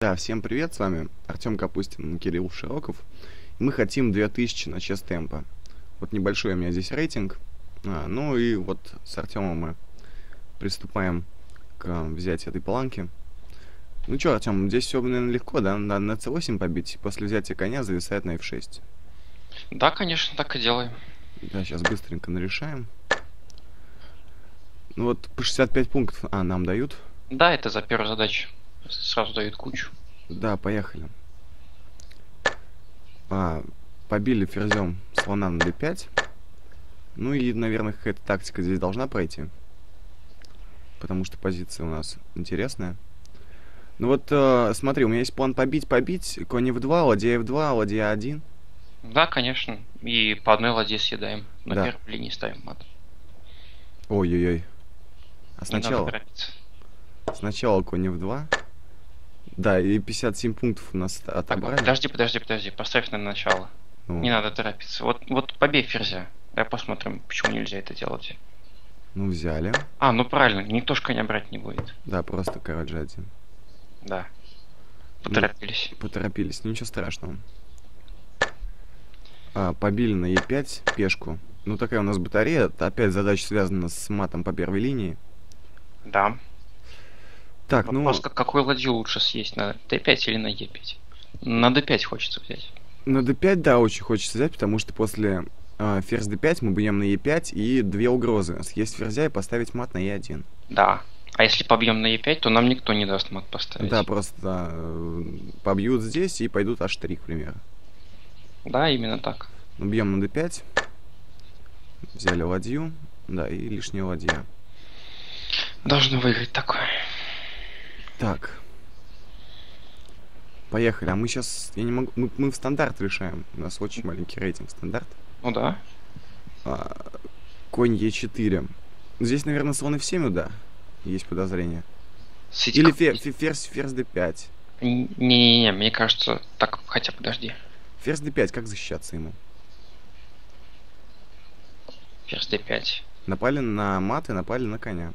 Да, всем привет, с вами Артем Капустин и Кирилл Широков. Мы хотим 2000 на чест темпа. Вот небольшой у меня здесь рейтинг. А, ну и вот с Артемом мы приступаем к взятию этой планки. Ну что, Артем, здесь все, наверное, легко, да? Надо на c8 побить, после взятия коня зависает на f6. Да, конечно, так и делаем. Да, сейчас быстренько нарешаем. Ну вот по 65 пунктов, а, нам дают. Да, это за первую задачу. Сразу дают кучу. Да, поехали. А, побили ферзем слона на d5. Ну и, наверное, какая-то тактика здесь должна пройти. Потому что позиция у нас интересная. Ну вот, э, смотри, у меня есть план побить-побить. Конь f2, ладья f2, ладья 1. Да, конечно. И по одной ладье съедаем. На Да. первой линии ставим мат. Ой-ой-ой. А сначала, сначала конь f2. Да, и 57 пунктов у нас Так, отобрали. подожди, подожди, подожди. Поставь на начало. Ну, Не надо торопиться. Вот, вот побей ферзя. Давай посмотрим, почему нельзя это делать. ну, взяли. А, ну правильно, никто ж коня брать не будет. Да, просто король g1. Да. Поторопились. Поторопились, ничего страшного. А, побили на e5 пешку. Ну, такая у нас батарея. Опять задача связана с матом по первой линии. Да. Так, ну, Вопрос, как- какую ладью лучше съесть, на d5 или на e5? На d5 хочется взять. на d5, да, очень хочется взять, потому что после а, ферзь d5 мы бьем на e5 и две угрозы. Съесть ферзя и поставить мат на e1. Да. А если побьем на e5, то нам никто не даст мат поставить. Да, просто э, побьют здесь и пойдут h3, к примеру. Да, именно так. Ну, бьем на d5. Взяли ладью. Да, и лишняя ладья. Должны выиграть такое. Так. Поехали. А мы сейчас... Я не могу... Мы, мы в стандарт решаем. У нас очень маленький рейтинг стандарт. Ну да. А, конь Е4. Здесь, наверное, слон F7, да? Есть подозрение. Сидит Или как- фе- фе- ферзь, ферзь D5. Не-не-не, мне кажется, так, хотя подожди. Ферзь D5, как защищаться ему? Ферзь d5. Напали на мат и напали на коня.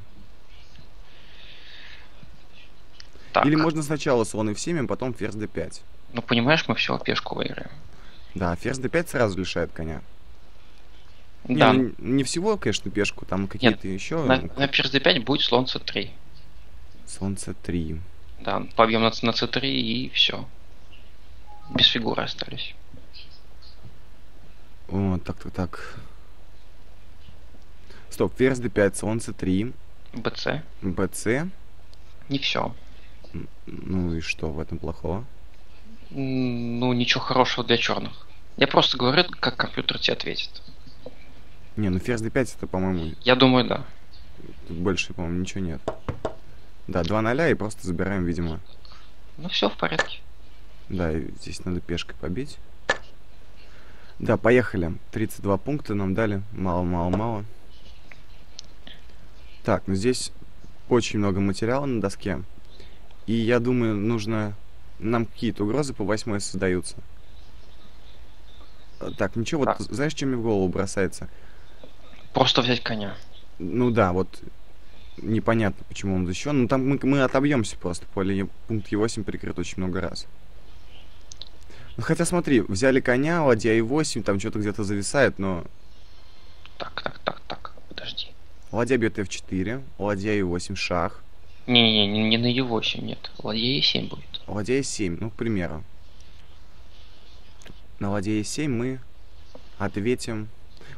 Так, Или можно сначала слон F7, а потом ферзь D5. ну понимаешь, мы все пешку выиграем. Да, ферзь D5 сразу лишает коня. Не, да, ну, не всего, конечно, пешку, там какие-то еще. на, на ферзь d5 будет слон c3. Слон C3. Да, побьем на, на c3 и все. Без фигуры остались. О, так, так, так. Стоп, ферзь d5, слон c3, bc. bc. Не все. Ну и что в этом плохого? Ну, ничего хорошего для черных. Я просто говорю, как компьютер тебе ответит. Не, ну ферзь d5 это, по-моему, Я думаю, да. тут больше, по-моему, ничего нет. Да, 2 0 и просто забираем, видимо. Ну все в порядке. Да, здесь надо пешкой побить. Да, поехали. 32 пункта нам дали. Мало-мало-мало. Так, ну здесь очень много материала на доске. И я думаю, нужно... Нам какие-то угрозы по восьмой создаются. А, Так, ничего, вот Так. знаешь, что мне в голову бросается? Просто взять коня. Ну да, вот непонятно, почему он защищен. Ну там мы, мы отобьемся просто. по линии пункт Е8 прикрыт очень много раз. Ну хотя смотри, взяли коня, ладья Е8, там что-то где-то зависает, но Так, так, так, так. Подожди. ладья бьет F4, ладья Е8, шах, Не-не-не, не, не на e8, нет. Ладья e7 будет. ладья Е7, ну, к примеру. На ладья Е7 мы ответим...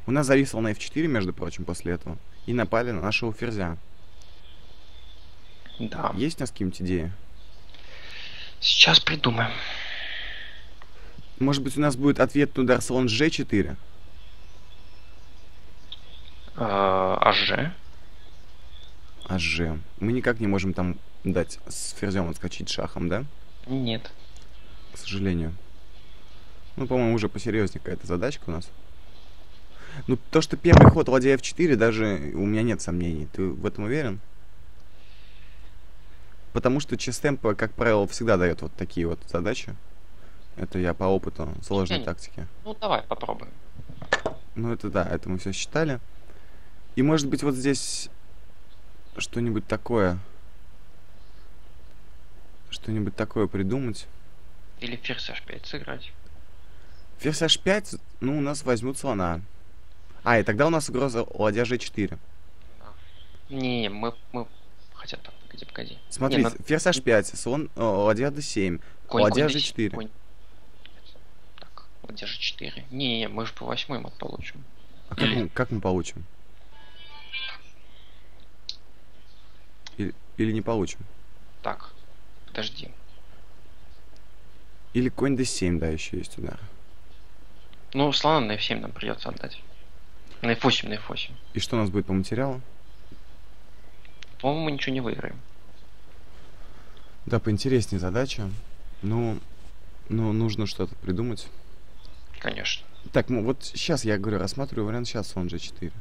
У нас зависло на F4, между прочим, после этого. И напали на нашего ферзя. Да. Есть у нас какие-нибудь идеи? Сейчас придумаем. Может быть, у нас будет ответный удар слон G4? А, а Ж? А Ж. Мы никак не можем там дать с ферзем отскочить шахом, да? Нет. К сожалению. Ну, по-моему, уже посерьезнее какая-то задачка у нас. Ну, то, что первый ход ладья F4, даже у меня нет сомнений. Ты в этом уверен? Потому что честемпо, как правило, всегда дает вот такие вот задачи. Это я по опыту сложной Не-не. тактики. Ну давай, попробуем. Ну, это да, это мы все считали. И может быть вот здесь что-нибудь такое. Что-нибудь такое придумать. Или ферзь h5 сыграть. Ферзь h5, ну, у нас возьмут слона. А, и тогда у нас угроза ладья g4. Не, мы, мы... Хотя так, погоди, погоди. Смотри, Не, ну, ферзь h5, слон, о, ладья d7, конь, ладья конь g4. конь. Так, ладья g4. Не, не, мы же по восьмой мат получим. А как мы, как мы получим? Или, не получим? Так, подожди. Или конь d7, да, еще есть удар. Ну, слона на f7 нам придется отдать. На f8, на f8. И что у нас будет по материалу? По-моему, мы ничего не выиграем. Да, поинтереснее задача. Ну, ну, нужно что-то придумать. Конечно. Так, ну вот сейчас я говорю, рассматриваю вариант сейчас он g4.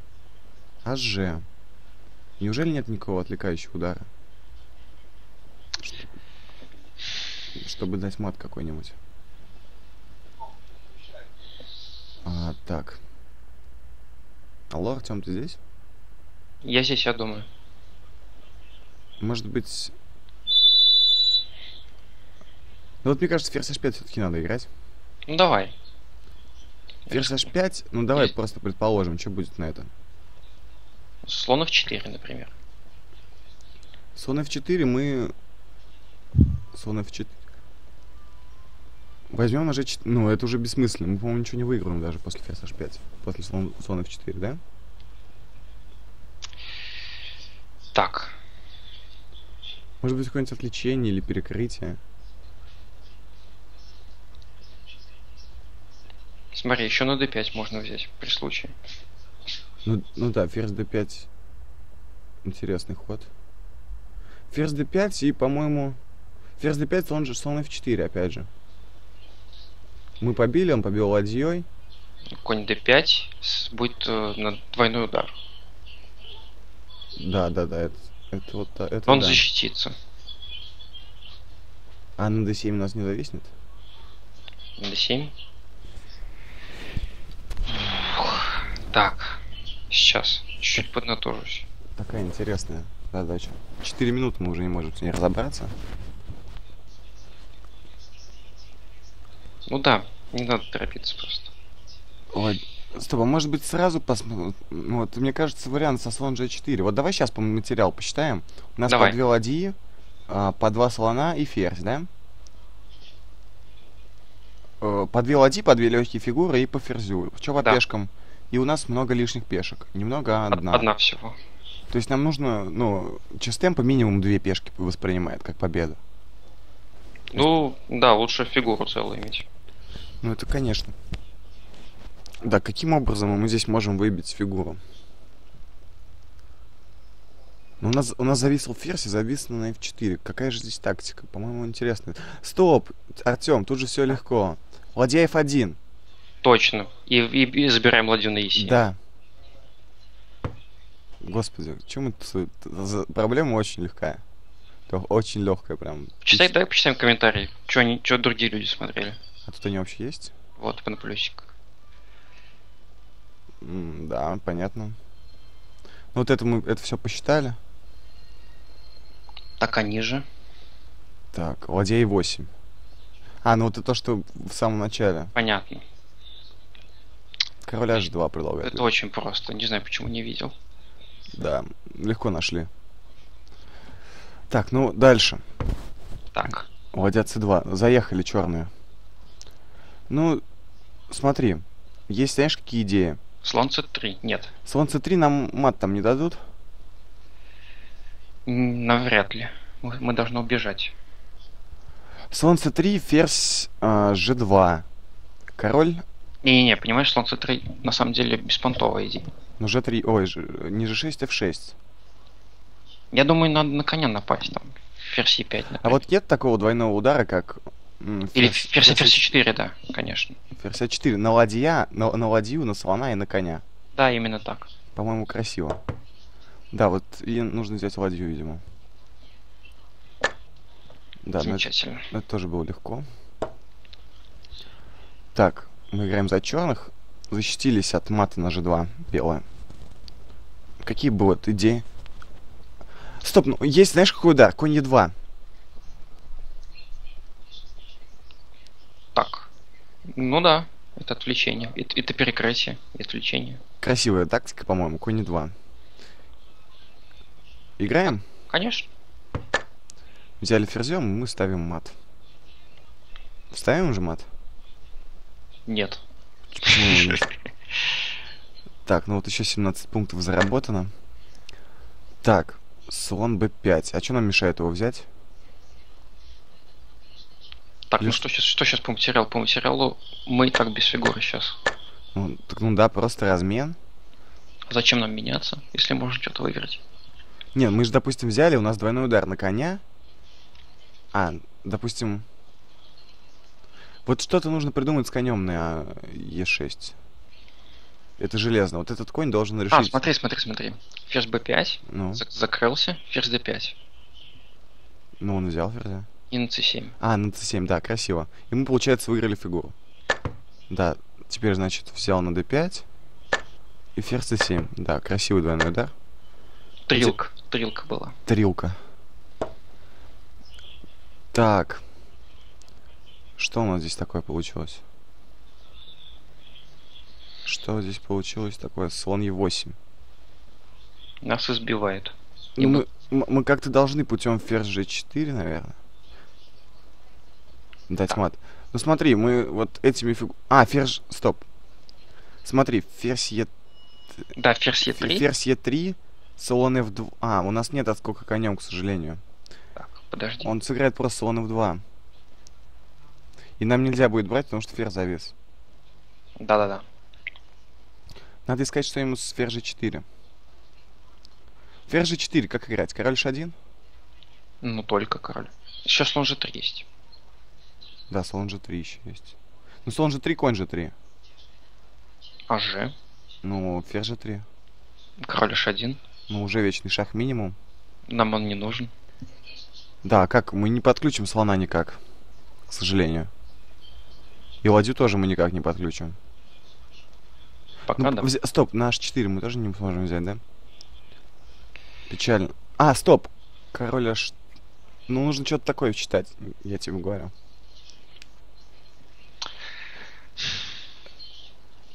А g. Неужели нет никакого отвлекающего удара? Чтобы дать мат какой-нибудь. А, так. Алло, Артем, ты здесь? Я здесь, я думаю. Может быть... Ну вот мне кажется, ферзь h5 все-таки надо играть. Ну, давай. Ферзь h5, ну давай Есть. просто предположим, что будет на это. Слон f4, например. Слон f4 мы... Слон f4... Возьмем на g4... Ну, это уже бессмысленно. Мы, по-моему, ничего не выиграем даже после ферзь h5. После слон, слон f4, да? Так, Может быть, какое-нибудь отвлечение или перекрытие. смотри, еще на d5 можно взять при случае. Ну, ну да, ферзь d5... Интересный ход. Ферзь d5 и, по-моему... Ферзь d5, слон же слон f4, опять же. Мы побили, он побил ладьей. Конь d5 с- будет э, на двойной удар. Да, да, да, это, это вот это Он да. защитится. А на d7 у нас не зависнет? На d7. Ух, Так, сейчас. Чуть-чуть поднатужусь. Такая интересная задача. Четыре минуты мы уже не можем с ней разобраться. Ну да, не надо торопиться просто. Ой, стоп, а может быть сразу посмотрим? Вот, мне кажется, вариант со слон g4. Вот давай сейчас по материал посчитаем. У нас Давай. по две ладьи, а, по два слона и ферзь, да? Э, По две ладьи, по две легкие фигуры и по ферзю. Что по Да. пешкам? И у нас много лишних пешек. Немного, а Од- одна. Одна всего. То есть нам нужно, ну, частемпо минимум две пешки воспринимает как победа. Ну, да, лучше фигуру целую иметь. Ну, это конечно. Да, каким образом мы здесь можем выбить фигуру? Ну, у нас, у нас зависел ферзь и зависло на f4. Какая же здесь тактика? По-моему, интересно. Стоп! Артем, тут же все легко. Ладья f1. Точно. И, и, и забираем ладью на e7. Да. Господи, чем это? Проблема очень легкая. Лё- Очень легкая прям. Почитай, давай почитаем комментарии. Что они, что другие люди смотрели. А тут они вообще есть? Вот, на плюсик. М, Да, понятно. Ну вот это мы это все посчитали. Так они же. Так, ладья и 8. А, ну вот это то, что в самом начале. Понятно. Король H2 предлагает. Это очень просто. Не знаю, почему не видел. Да, легко нашли. Так, ну дальше. Так. Ладья C2. Заехали черные. Ну, смотри. Есть, знаешь, какие идеи? Слон c3. Нет. Слон C3 нам мат там не дадут. Навряд ли. Мы, должны убежать. Слон C3, ферзь а, G2. Король, Не-не-не, понимаешь, слон c3 на самом деле беспонтовая идея. ну G3, ой, не G6, F6. Я думаю, надо на коня напасть там. Ферзь e5, например. А вот нет такого двойного удара, как... Или ферзь ферзь ферзь 4 да, конечно. Ферзь А4 на ладья, на, на ладью, на слона и на коня. Да, именно так. По-моему, красиво. Да, вот и нужно взять ладью, видимо. Да, это, Замечательно. ну это тоже было легко. Так, мы играем за черных. Защитились от мата на G2 белые. Какие будут идеи? Стоп, ну есть, знаешь, какой удар? Конь Е2. Так. Ну да, это отвлечение. Это, это перекрытие и отвлечение. Красивая тактика, по-моему, конь Е2. Играем? Конечно. Взяли ферзем, мы ставим мат. Ставим же мат? Нет. Так, ну вот еще 17 пунктов заработано. Так слон b5. А что нам мешает его взять? Так, ну Лишь- что сейчас, что сейчас по материалу? По материалу мы и так без фигуры сейчас. Ну, так, ну да, просто размен. Зачем нам меняться, если можно что-то выиграть? Не, мы же, допустим, взяли, у нас двойной удар на коня. А, допустим... Вот что-то нужно придумать с конем на Е6. Это железно. Вот этот конь должен решить... А, смотри, смотри, смотри. Ферзь b5, Ну, зак- закрылся, ферзь d5 ну, он взял ферзя. и на c7. А, на c7, да, красиво. И мы, получается, выиграли фигуру. Да, теперь, значит, взял на d5. И ферзь c7. Да, красивый двойной удар. Трилка, трилка была. Тарелка. Так. Что у нас здесь такое получилось? Что здесь получилось такое? Слон Е8. Нас избивает. И Ну, мы- мы, м- мы как-то должны путем ферзь G4, наверное. Дать мат. Ну смотри, мы вот этими фигу... А, ферзь... Стоп. Смотри, ферзь Е... Да, ферзь фе- e3. Ферзь Е3, слон F2... А, у нас нет отскока конем, к сожалению. Так, подожди. Он сыграет просто слон F2. И нам нельзя будет брать, потому что ферзь завис. Да-да-да. Надо искать что-нибудь с ферзь G4. Ферзь G4, как играть? Король H1? Ну, только король. Сейчас слон g3 есть. Да, слон G3 еще есть. Ну, слон G3, конь G3. А g, Ну, ферзь G3. король h1. Ну, уже вечный шаг минимум. Нам он не нужен. Да, как? Мы не подключим слона никак. К сожалению. И ладью тоже мы никак не подключим. Пока Ну, да. взя- Стоп, на H4 мы тоже не сможем взять, да? Печально. А, стоп! Король H... Ну, нужно что-то такое читать, я тебе говорю.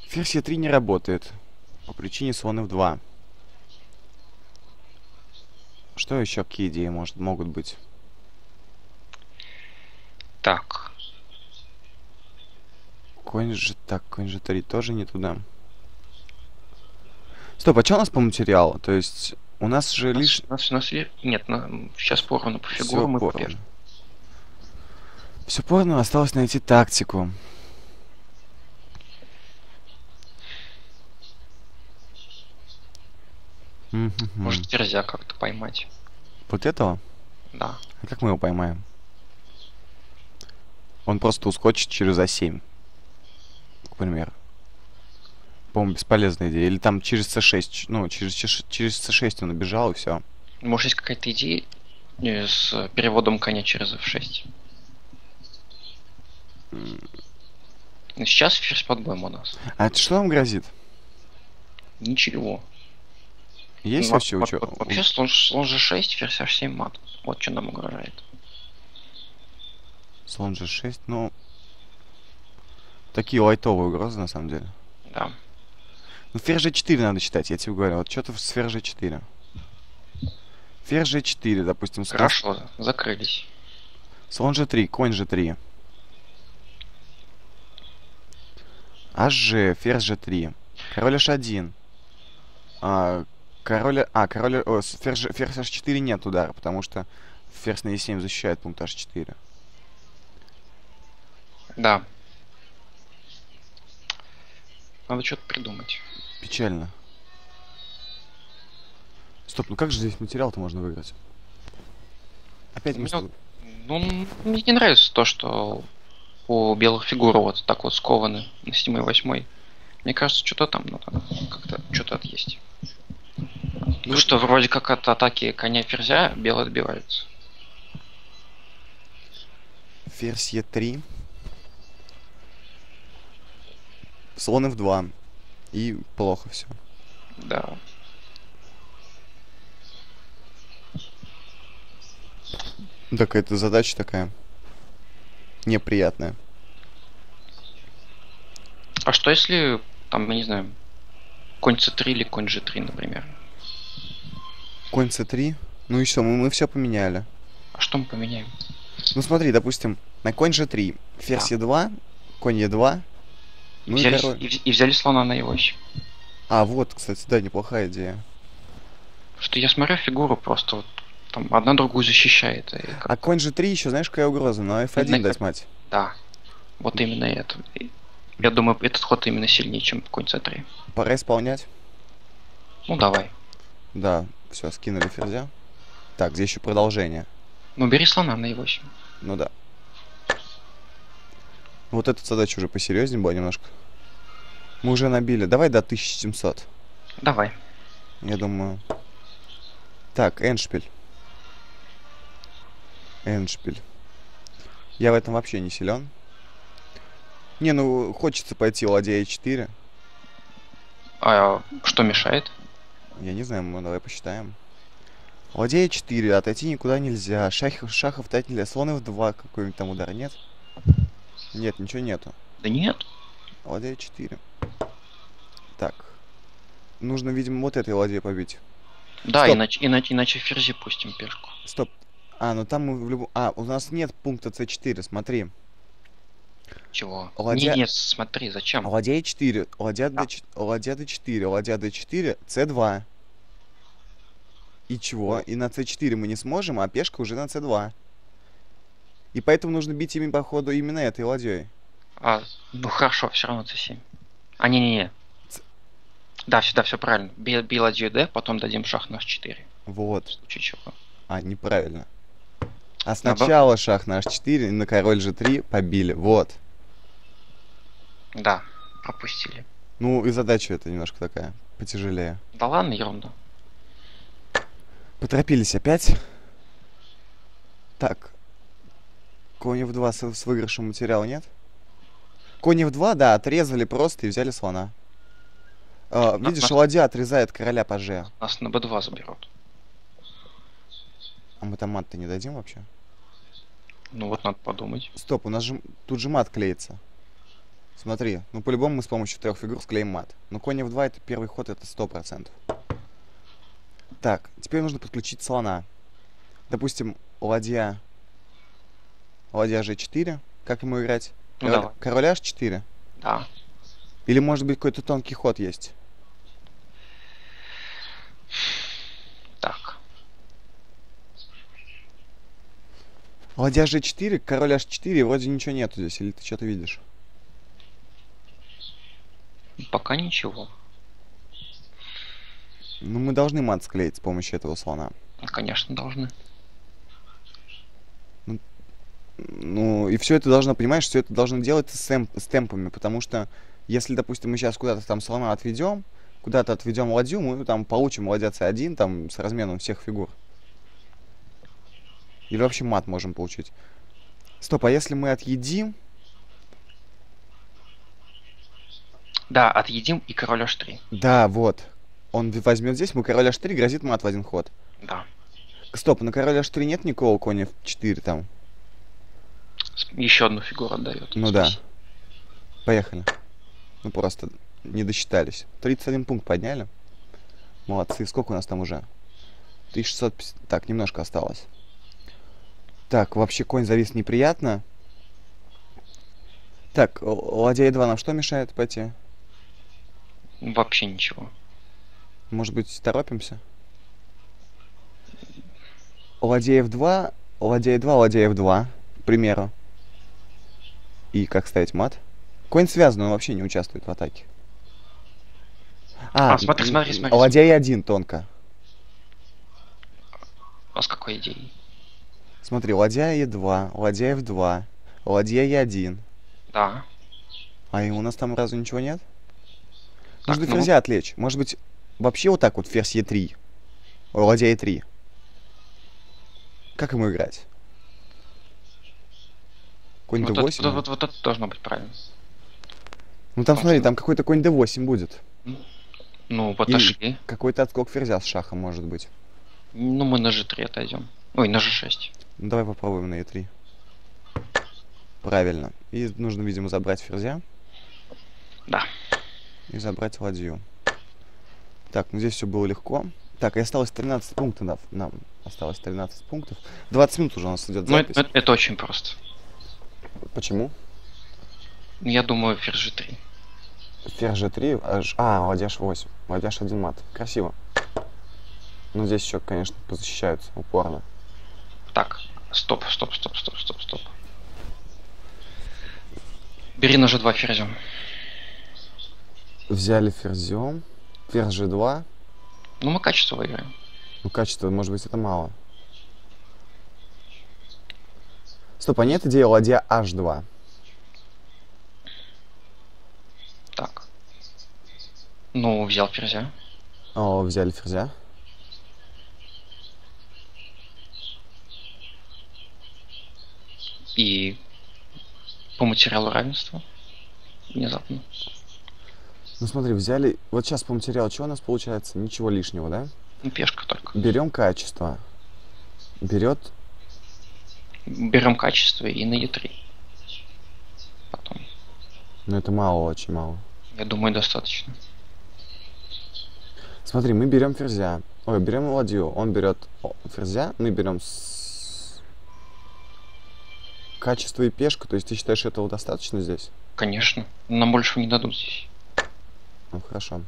Ферзь Е3 не работает. По причине слон F2. Что еще, какие идеи может, могут быть? Так, Конь же... Так, конь же 3 тоже не туда. Стоп, а что у нас по материалу? То есть, у нас же у нас, лишь... у нас, у нас Нет, на- сейчас поровну по фигурам и по поровну. пешке. Все поровну, осталось найти тактику. Может, ферзя как-то поймать. Вот этого? Да. А как мы его поймаем? Он просто ускочит через А7. К примеру. По-моему, бесполезная идея. Или там через c6, ч- ну, через, через c6 он убежал, и все. Может, есть какая-то идея э, с переводом коня через f6? Ну, Сейчас ферзь под боем у нас. А это что нам грозит? Ничего. Есть Ну, вообще во- Вообще слон, слон g6, ферзь h7 мат. Вот что нам угрожает. Слон G6, ну... Такие лайтовые угрозы, на самом деле. Да. Ну, ферзь G4 надо читать, я тебе говорю. Вот что-то с ферзь G4. Ферзь G4, допустим. слон- Хорошо, закрылись. Слон G3, конь G3. HG, ферзь G3. Король H1. А, король... А, король... О, ферзь, ферзь H4 нет удара, потому что ферзь на E7 защищает пункт H4. Да. Надо что-то придумать. Печально. Стоп, ну как же здесь материал-то можно выиграть? Опять мы... Ну, тобой- Ну, мне не нравится то, что у белых фигур вот так вот скованы на 7 и 8. Мне кажется, что-то там надо как-то что-то отъесть. Ну что, вроде как от атаки коня ферзя белые отбиваются. Ферзь Е3. Слон F2. И плохо все. Да. Так, это задача такая неприятная. А что если, там, я не знаю, конь c3 или конь g3, например? Конь c3. Ну и все, мы, мы все поменяли. А что мы поменяем? Ну смотри, допустим, на конь g3, ферзь Да. e2, конь e2. И, Ну и взяли, король. и, вз- и взяли слона на e8. А, вот, кстати, да, неплохая идея. Что я смотрю фигуру просто вот, там одна другую защищает. и как- А конь g3 еще, знаешь, какая угроза? На f1 Однако- дать мать. Да. Вот именно это. И Я думаю, этот ход именно сильнее, чем конь c3. Пора исполнять. Ну давай. Да, все, скинули ферзя. Так, здесь еще продолжение. Ну бери слона на e8. Ну да. Вот эта задача уже посерьезнее была немножко. Мы уже набили. Давай до 1700. Давай. Я думаю. Так, Эншпиль. Эншпиль. Я в этом вообще не силен. Не, ну хочется пойти ладья e4. А что мешает? Я не знаю, мы давай посчитаем. Ладья e4, отойти никуда нельзя. Шах, шахов дать нельзя. Слон f2 какой-нибудь там удар, нет? Нет, ничего нету. Да нет. Ладья 4. Так. Нужно, видимо, вот этой ладьей побить. Да, Стоп. иначе, иначе, иначе ферзи пустим пешку. Стоп. А, ну там мы в любом... А, у нас нет пункта c4, смотри. Чего? Ладья- Нет, нет, смотри, зачем? Ладья e4, ладья, А. d4, ладья d4, ладья d4, c2. И чего? И на c4 мы не сможем, а пешка уже на c2. И поэтому нужно бить ими по ходу именно этой ладьей. А, ну хорошо, все равно c7. А, не-не-не. Ц- Да, все, да, все правильно. Бей, бей ладью d, потом дадим шах на h4. Вот. В случае чего. А, неправильно. А сначала шах на h4 и на король g3 побили. Вот. Да, пропустили. Ну и задача это немножко такая потяжелее. Да ладно, ерунда. Поторопились опять. Так. Конь в2 с, с выигрышем материала нет? Конь в2, да, отрезали просто и взяли слона. На- видишь, на- ладья отрезает короля паже. Нас на b2 заберут. А мы там мат-то не дадим вообще? Ну вот надо подумать. Стоп, у нас же тут же мат клеится. Смотри, ну по-любому мы с помощью трех фигур склеим мат. Но конь в2 это первый ход, это сто процентов. Так, теперь нужно подключить слона. Допустим, ладья... Ладья g4. Как ему играть? Ну Король, давай. король h4? Да. Или может быть какой-то тонкий ход есть? Так. Ладья g4, король h4, вроде ничего нету здесь. Или ты что-то видишь? Пока ничего. Ну, мы должны мат склеить с помощью этого слона. Конечно, должны. Ну, и все это должно, понимаешь, все это должно делать с, эм- с темпами, потому что если, допустим, мы сейчас куда-то там слона отведем, куда-то отведем ладью, мы там получим ладья c1 там с разменом всех фигур. Или вообще мат можем получить. Стоп, а если мы отъедим, Да, отъедим и король h3. да, вот, он возьмет здесь, мы король h3, грозит мат в один ход. Да. Стоп, на король h3 нет никакого коня в 4 там. Еще одну фигуру отдает. Ну да. Поехали. Ну просто не досчитались. 31 пункт подняли. Молодцы. Сколько у нас там уже? 1650. Так, немножко осталось. Так, вообще конь завис неприятно. Так, ладья e2 нам что мешает пойти? Вообще ничего. Может быть, торопимся? Ладья f2, ладья e2, ладья f2, к примеру. И как ставить мат? Конь связан, он вообще не участвует в атаке. А, смотри, м, смотри, смотри, Ладья e1 тонко. А с какой идеей? Смотри, ладья e2, ладья f2, ладья e1. Да. А и у нас там разве ничего нет? Так, Нужно ну- ферзя отвлечь. Может быть, вообще вот так вот ферзь e3. Ой, ладья e3. Как ему играть? Конь Вот, d8? это, вот, вот, вот это должно быть правильно. Ну там вот. смотри, там какой-то конь d8 будет. Ну, отошли. Какой-то отскок ферзя с шахом может быть. Ну, мы на g3 отойдем. Ой, на g6. Ну давай попробуем на e3. Правильно. И нужно, видимо, забрать ферзя. Да. И забрать ладью. Так, ну здесь все было легко. Так, и осталось 13 пунктов. Нам, осталось 13 пунктов. 20 минут уже у нас идет Ну, запись. это, это очень просто. Почему? Я думаю, ферзь g3. Ферзь G3, аж... а, ладья H8. Ладья H1 мат. Красиво. Но здесь еще, конечно, позащищаются упорно. Так, стоп, стоп, стоп, стоп, стоп, стоп. Бери на g2 ферзем. Взяли ферзем. Ферзь G2. Ну, мы качество выиграем. Ну, качество, может быть, это мало. Стоп, а нет идеи ладья H2? Так. Ну, взял ферзя. О, взяли ферзя. И по материалу равенства. Внезапно. Ну, смотри, взяли... Вот сейчас по материалу что у нас получается? Ничего лишнего, да? Ну, пешка только. Берем качество. Берет... Берем качество и на e3. Потом. Ну, это мало, очень мало. Я думаю, достаточно. Смотри, мы берем ферзя. Ой, берем ладью. Он берет ферзя, мы берем с... качество и пешку. То есть ты считаешь, этого достаточно здесь? Конечно. Нам больше не дадут здесь. Ну, хорошо.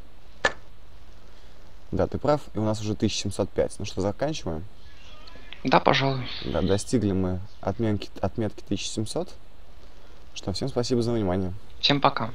Да, ты прав. И у нас уже 1705. Ну что, заканчиваем? Да, пожалуй. Да, достигли мы отметки, отметки 1700. Что, всем спасибо за внимание. Всем пока.